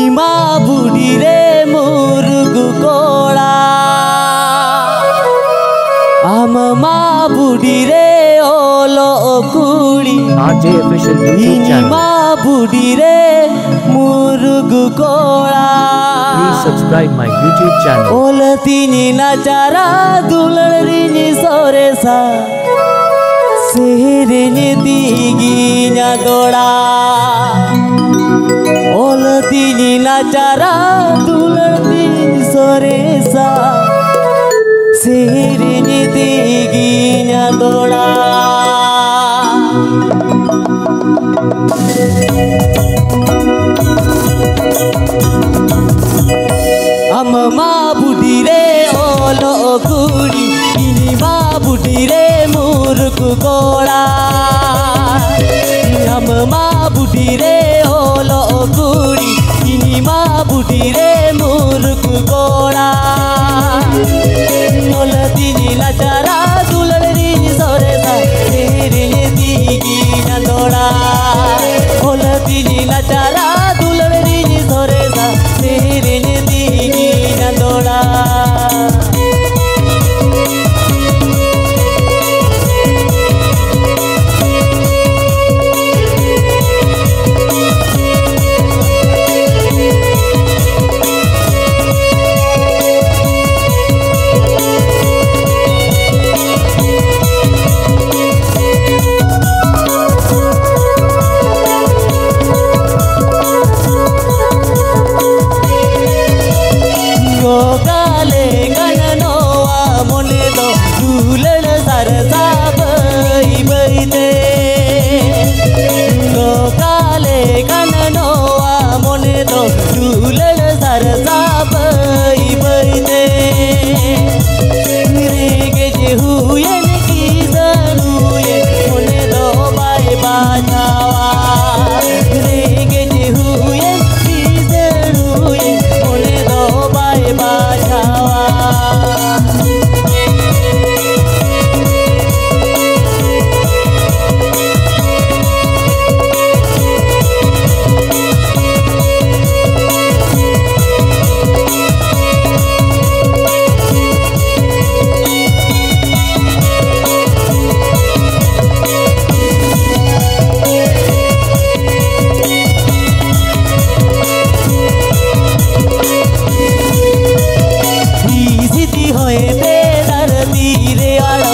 ইমা বুড়িরে মোর গুকোড়া আমা বুড়িরে ওলো কুড়ি আজে অফিশিয়াল ইউটিউব চ্যানেল ইমা বুড়িরে মোর গুকোড়া Please subscribe my YouTube channel. Ola tini na chara dulan rini sore sa. Sehre ni digi na goda. नज़ारा दुलड़ी सोरे सा। सिरिनी दीगी नदोड़ा अम्मा बुढ़ी रे ओलो कुड़ी इनिमा बुढ़ी रे मुर्क गोड़ा। अम्मा बुढ़ी रे रे मूर्ख बोल की होए बेदर्दी रे आड़ा